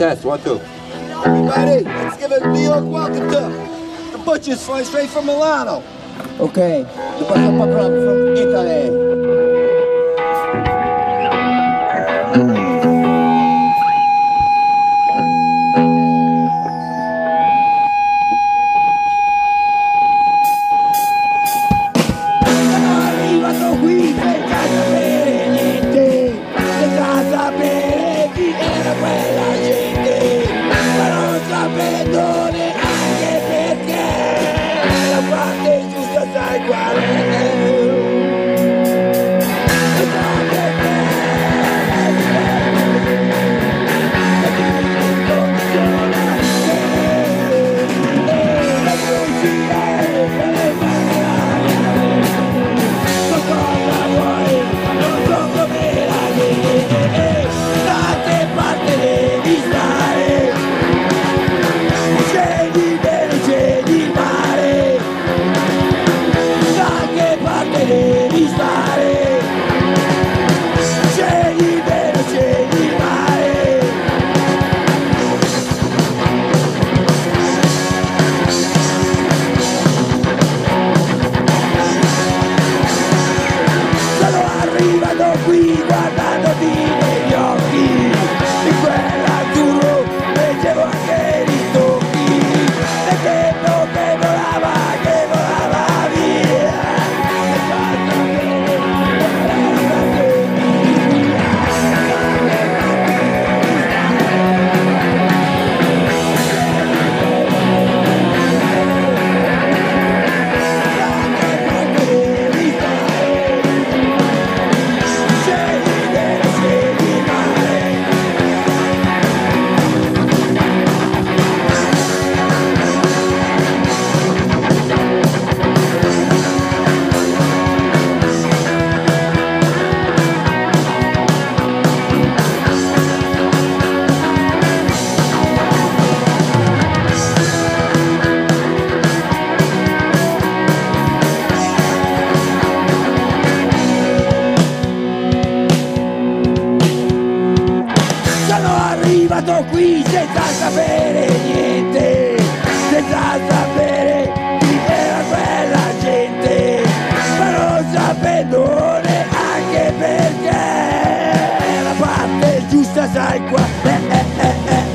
Test, one, two. Everybody, let's give a New York welcome to the butcher's slice straight from Milano. Okay, the butcher from Italy. everybody. arrivato qui senza sapere niente, senza sapere chi era quella gente, ma non sapendone neanche perché la parte giusta sai qua. Eh, eh, eh, eh.